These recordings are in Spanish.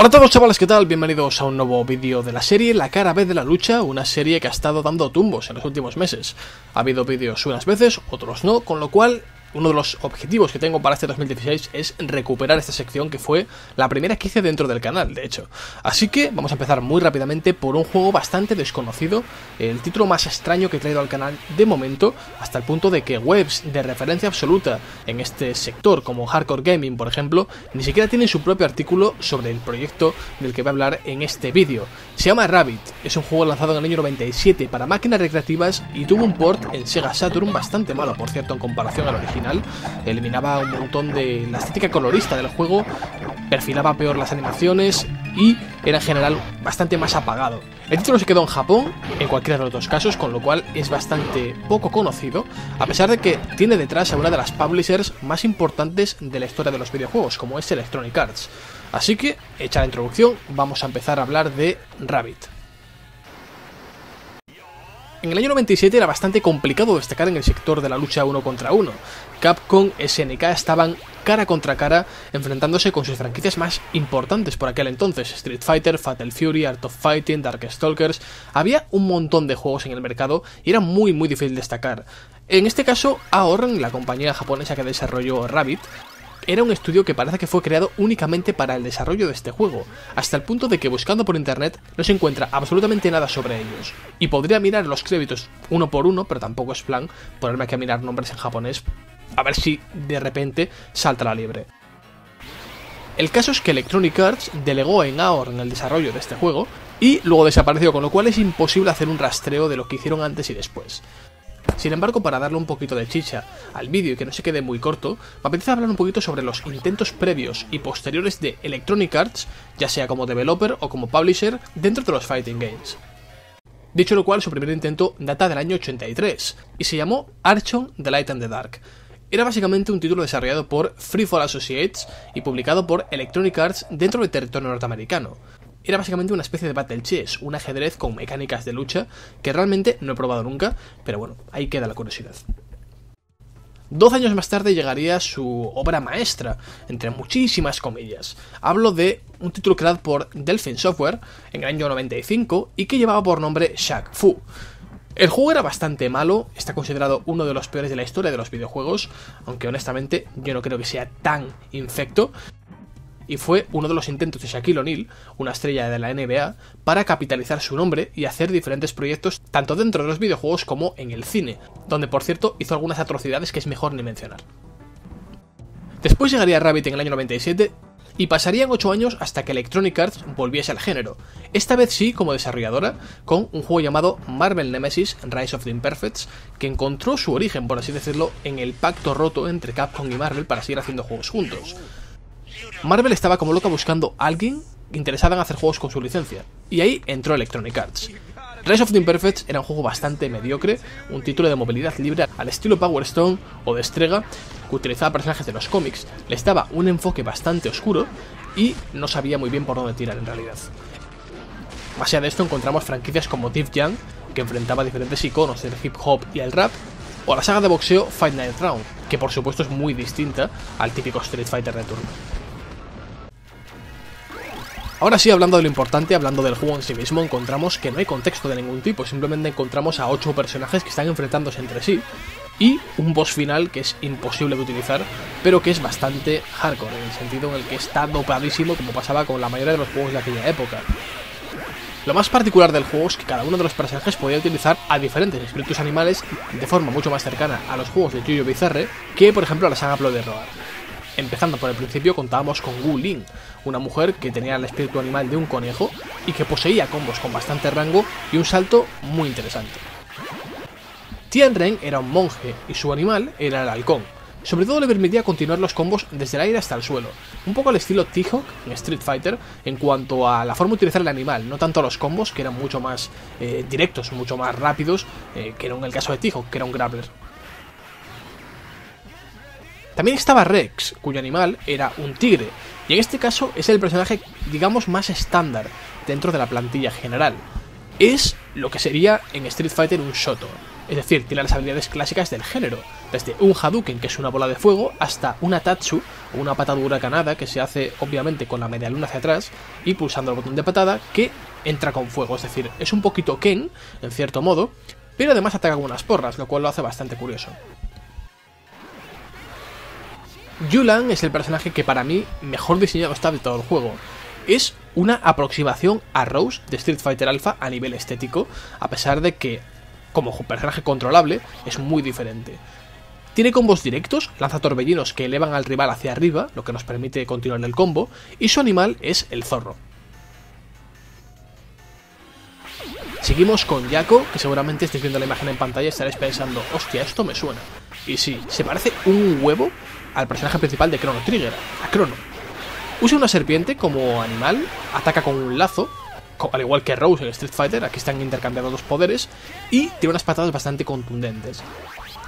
Hola a todos chavales, ¿qué tal? Bienvenidos a un nuevo vídeo de la serie La cara B de la lucha, una serie que ha estado dando tumbos en los últimos meses. Ha habido vídeos unas veces, otros no, con lo cual uno de los objetivos que tengo para este 2016 es recuperar esta sección que fue la primera que hice dentro del canal, de hecho. Así que vamos a empezar muy rápidamente por un juego bastante desconocido, el título más extraño que he traído al canal de momento, hasta el punto de que webs de referencia absoluta en este sector, como Hardcore Gaming por ejemplo, ni siquiera tienen su propio artículo sobre el proyecto del que voy a hablar en este vídeo. Se llama Rabbit, es un juego lanzado en el año 97 para máquinas recreativas y tuvo un port en Sega Saturn bastante malo, por cierto, en comparación al original eliminaba un montón de la estética colorista del juego, perfilaba peor las animaciones y era en general bastante más apagado. El título se quedó en Japón, en cualquiera de los dos casos, con lo cual es bastante poco conocido, a pesar de que tiene detrás a una de las publishers más importantes de la historia de los videojuegos, como es Electronic Arts. Así que, hecha la introducción, vamos a empezar a hablar de Rabbit. En el año 97 era bastante complicado destacar en el sector de la lucha uno contra uno. Capcom y SNK estaban cara contra cara enfrentándose con sus franquicias más importantes por aquel entonces, Street Fighter, Fatal Fury, Art of Fighting, Darkstalkers, había un montón de juegos en el mercado y era muy muy difícil destacar. En este caso, Aorn, la compañía japonesa que desarrolló Rabbit, era un estudio que parece que fue creado únicamente para el desarrollo de este juego, hasta el punto de que buscando por internet no se encuentra absolutamente nada sobre ellos. Y podría mirar los créditos uno por uno, pero tampoco es plan ponerme aquí a mirar nombres en japonés a ver si de repente salta la liebre. El caso es que Electronic Arts delegó en AOR en el desarrollo de este juego y luego desapareció, con lo cual es imposible hacer un rastreo de lo que hicieron antes y después. Sin embargo, para darle un poquito de chicha al vídeo y que no se quede muy corto, me apetece hablar un poquito sobre los intentos previos y posteriores de Electronic Arts, ya sea como developer o como publisher, dentro de los fighting games. Dicho lo cual, su primer intento data del año 83 y se llamó Archon The Light and the Dark. Era básicamente un título desarrollado por Freefall Associates y publicado por Electronic Arts dentro del territorio norteamericano. Era básicamente una especie de Battle Chess, un ajedrez con mecánicas de lucha que realmente no he probado nunca, pero bueno, ahí queda la curiosidad. Dos años más tarde llegaría su obra maestra, entre muchísimas comillas. Hablo de un título creado por Delphin Software en el año 95 y que llevaba por nombre Shaq Fu. El juego era bastante malo, está considerado uno de los peores de la historia de los videojuegos, aunque honestamente yo no creo que sea tan infecto, y fue uno de los intentos de Shaquille O'Neal, una estrella de la NBA, para capitalizar su nombre y hacer diferentes proyectos tanto dentro de los videojuegos como en el cine, donde por cierto hizo algunas atrocidades que es mejor ni mencionar. Después llegaría Rabbit en el año 97 y pasarían 8 años hasta que Electronic Arts volviese al género, esta vez sí como desarrolladora, con un juego llamado Marvel Nemesis Rise of the Imperfects, que encontró su origen, por así decirlo, en el pacto roto entre Capcom y Marvel para seguir haciendo juegos juntos. Marvel estaba como loca buscando a alguien interesada en hacer juegos con su licencia, y ahí entró Electronic Arts. Rise of the Imperfects era un juego bastante mediocre, un título de movilidad libre al estilo Power Stone o de Strega, que utilizaba personajes de los cómics, le estaba un enfoque bastante oscuro y no sabía muy bien por dónde tirar en realidad. Más allá de esto encontramos franquicias como Deep Young, que enfrentaba diferentes iconos del hip hop y el rap, o la saga de boxeo Fight Night Round, que por supuesto es muy distinta al típico Street Fighter de turno. Ahora sí, hablando de lo importante, hablando del juego en sí mismo, encontramos que no hay contexto de ningún tipo, simplemente encontramos a 8 personajes que están enfrentándose entre sí y un boss final que es imposible de utilizar, pero que es bastante hardcore, en el sentido en el que está dopadísimo como pasaba con la mayoría de los juegos de aquella época. Lo más particular del juego es que cada uno de los personajes podía utilizar a diferentes espíritus animales de forma mucho más cercana a los juegos de Yuyo Bizarre que, por ejemplo, a la saga Blood Roar. Empezando por el principio contábamos con Wu Ling, una mujer que tenía el espíritu animal de un conejo y que poseía combos con bastante rango y un salto muy interesante. Tian Ren era un monje y su animal era el halcón. Sobre todo le permitía continuar los combos desde el aire hasta el suelo, un poco al estilo T-Hawk en Street Fighter en cuanto a la forma de utilizar el animal, no tanto a los combos que eran mucho más eh, directos, mucho más rápidos, eh, que en el caso de T-Hawk, que era un grappler. También estaba Rex, cuyo animal era un tigre, y en este caso es el personaje, digamos, más estándar dentro de la plantilla general. Es lo que sería en Street Fighter un Shoto. Es decir, tiene las habilidades clásicas del género, desde un Hadouken, que es una bola de fuego, hasta una Tatsu, o una patada huracanada, que se hace obviamente con la media luna hacia atrás, y pulsando el botón de patada, que entra con fuego. Es decir, es un poquito Ken, en cierto modo, pero además ataca con unas porras, lo cual lo hace bastante curioso. Yulan es el personaje que para mí mejor diseñado está de todo el juego. Es una aproximación a Rose de Street Fighter Alpha a nivel estético, a pesar de que como personaje controlable, es muy diferente. Tiene combos directos, lanza torbellinos que elevan al rival hacia arriba, lo que nos permite continuar el combo, y su animal es el zorro. Seguimos con Yako, que seguramente estéis viendo la imagen en pantalla y estaréis pensando, hostia, esto me suena. Y sí, se parece un huevo al personaje principal de Chrono Trigger, a Chrono. Usa una serpiente como animal, ataca con un lazo, al igual que Rose en Street Fighter, aquí están intercambiando los poderes, y tiene unas patadas bastante contundentes.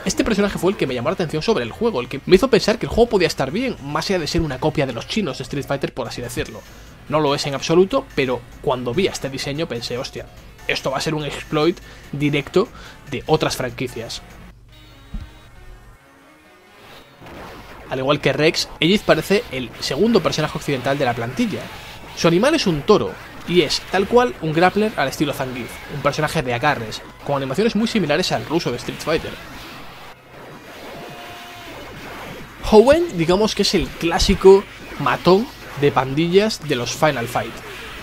Este personaje fue el que me llamó la atención sobre el juego, el que me hizo pensar que el juego podía estar bien, más allá de ser una copia de los chinos de Street Fighter, por así decirlo. No lo es en absoluto, pero cuando vi este diseño pensé, hostia, esto va a ser un exploit directo de otras franquicias. Al igual que Rex, Aegis parece el segundo personaje occidental de la plantilla. Su animal es un toro, y es tal cual un grappler al estilo Zangief, un personaje de agarres, con animaciones muy similares al ruso de Street Fighter. Hoenn, digamos que es el clásico matón de pandillas de los Final Fight.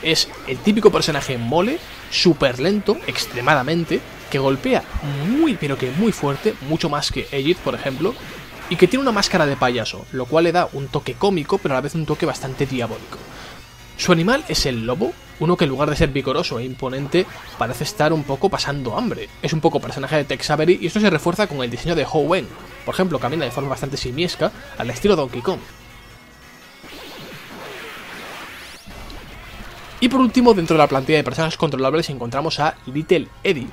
Es el típico personaje mole, súper lento, extremadamente, que golpea muy pero que muy fuerte, mucho más que Aegis, por ejemplo, y que tiene una máscara de payaso, lo cual le da un toque cómico, pero a la vez un toque bastante diabólico. Su animal es el lobo, uno que en lugar de ser vigoroso e imponente parece estar un poco pasando hambre. Es un poco personaje de Tex Avery y esto se refuerza con el diseño de Ho Wen. Por ejemplo, camina de forma bastante simiesca al estilo Donkey Kong. Y por último, dentro de la plantilla de personajes controlables encontramos a Little Eddie,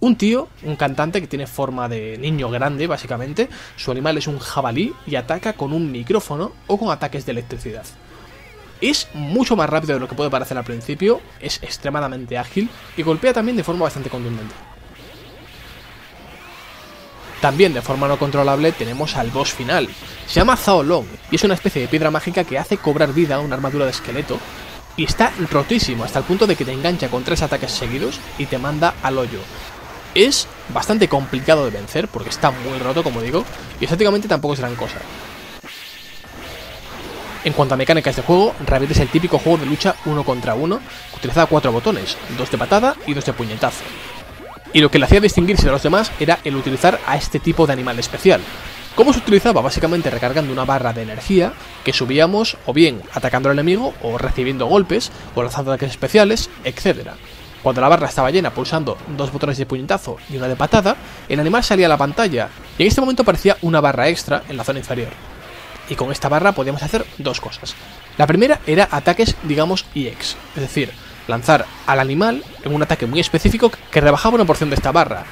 un tío, un cantante que tiene forma de niño grande, básicamente. Su animal es un jabalí y ataca con un micrófono o con ataques de electricidad. Es mucho más rápido de lo que puede parecer al principio, es extremadamente ágil y golpea también de forma bastante contundente. También de forma no controlable tenemos al boss final. Se llama Zhao Long y es una especie de piedra mágica que hace cobrar vida a una armadura de esqueleto y está rotísimo hasta el punto de que te engancha con tres ataques seguidos y te manda al hoyo. Es bastante complicado de vencer porque está muy roto como digo y estéticamente tampoco es gran cosa. En cuanto a mecánicas de juego, Rabbit es el típico juego de lucha uno contra uno, que utilizaba cuatro botones, dos de patada y dos de puñetazo. Y lo que le hacía distinguirse de los demás era el utilizar a este tipo de animal especial. ¿Cómo se utilizaba? Básicamente recargando una barra de energía que subíamos o bien atacando al enemigo o recibiendo golpes o lanzando ataques especiales, etc. Cuando la barra estaba llena pulsando dos botones de puñetazo y una de patada, el animal salía a la pantalla y en este momento aparecía una barra extra en la zona inferior y con esta barra podíamos hacer dos cosas. La primera era ataques, digamos, EX, es decir, lanzar al animal en un ataque muy específico que rebajaba una porción de esta barra.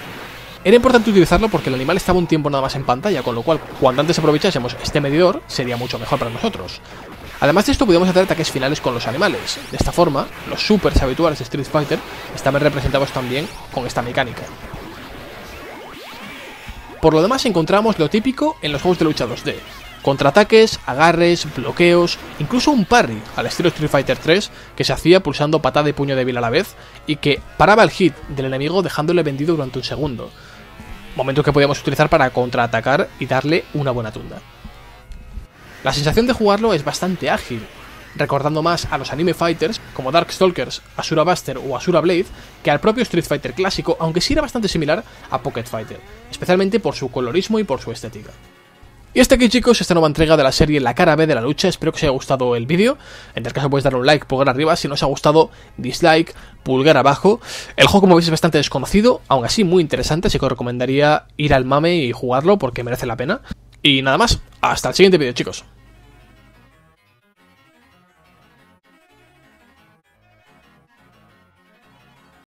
Era importante utilizarlo porque el animal estaba un tiempo nada más en pantalla, con lo cual, cuando antes aprovechásemos este medidor, sería mucho mejor para nosotros. Además de esto, podíamos hacer ataques finales con los animales. De esta forma, los supers habituales de Street Fighter estaban representados también con esta mecánica. Por lo demás, encontramos lo típico en los juegos de lucha 2D, Contraataques, agarres, bloqueos, incluso un parry al estilo Street Fighter 3 que se hacía pulsando patada y puño débil a la vez y que paraba el hit del enemigo dejándole vendido durante un segundo. Momento que podíamos utilizar para contraatacar y darle una buena tunda. La sensación de jugarlo es bastante ágil, recordando más a los anime fighters como Darkstalkers, Asura Buster o Asura Blade que al propio Street Fighter clásico, aunque sí era bastante similar a Pocket Fighter, especialmente por su colorismo y por su estética. Y hasta aquí chicos, esta nueva entrega de la serie La cara B de la lucha, espero que os haya gustado el vídeo, en tal caso podéis darle un like, pulgar arriba, si no os ha gustado, dislike, pulgar abajo. El juego como veis es bastante desconocido, aún así muy interesante, así que os recomendaría ir al mame y jugarlo porque merece la pena. Y nada más, hasta el siguiente vídeo chicos.